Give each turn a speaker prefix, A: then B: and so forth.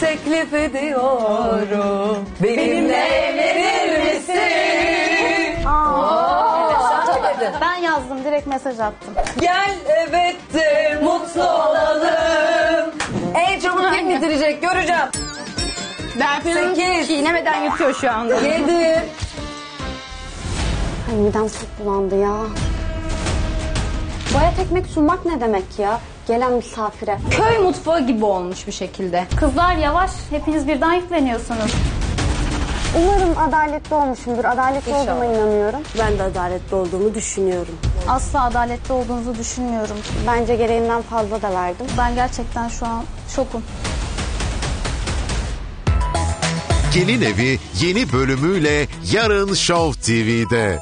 A: teklif ediyorum. Benimle evlenir misin?
B: Ben yazdım direkt mesaj attım.
A: Gel evet de mutlu olalım. En çabuk kim bitirecek göreceğim.
B: Hanım
A: Sekiz.
B: çiğnemeden yutuyor şu anda.
A: Yedi.
C: Ay midem çok bulandı ya. Bayat ekmek sunmak ne demek ya? Gelen misafire.
B: Köy mutfağı gibi olmuş bir şekilde. Kızlar yavaş hepiniz birden yükleniyorsunuz.
C: Umarım adaletli olmuşumdur. Adaletli olduğuma inanıyorum.
D: Ben de adaletli olduğumu düşünüyorum.
B: Asla adaletli olduğunuzu düşünmüyorum.
C: Bence gereğinden fazla da verdim.
B: Ben gerçekten şu an şokum.
E: Gelin Evi yeni bölümüyle yarın Show TV'de.